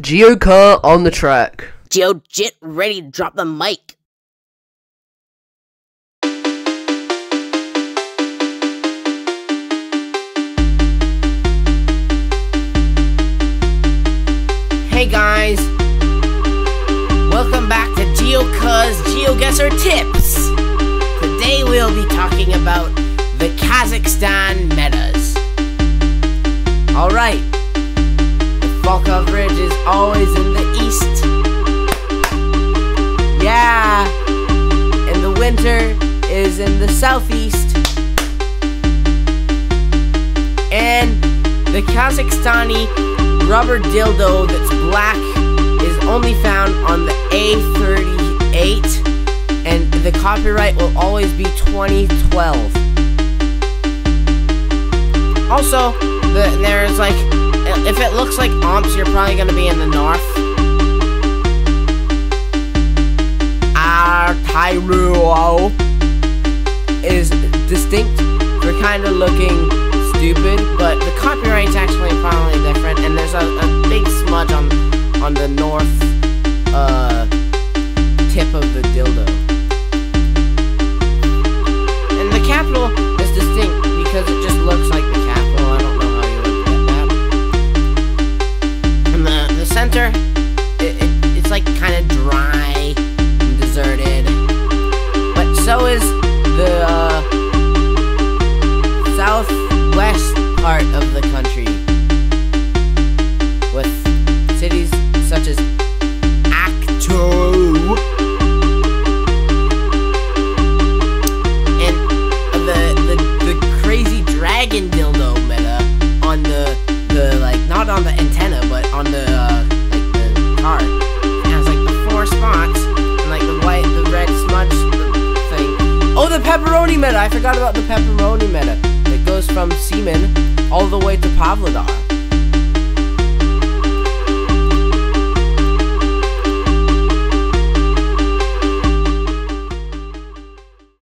Geo Cuh on the track. Geo Jit ready to drop the mic. Hey guys, welcome back to Geo Cuh's GeoGuessr Tips. Today we'll be talking about the Kazakhstan metas. Alright, the coverage is always in the east. Yeah, and the winter is in the southeast. And the Kazakhstani rubber dildo that's black is only found on the A38, and the copyright will always be 2012. Also, the, there's like, if it looks like Omps, you're probably gonna be in the north. Our Tyruo is distinct We're kind of looking stupid, but the copyright's actually finally different, and there's a, a big smudge on not on the antenna but on the uh, like the car. It has like the four spots and like the white, the red smudge thing. Oh, the pepperoni meta! I forgot about the pepperoni meta. It goes from Seaman all the way to Pavlodar.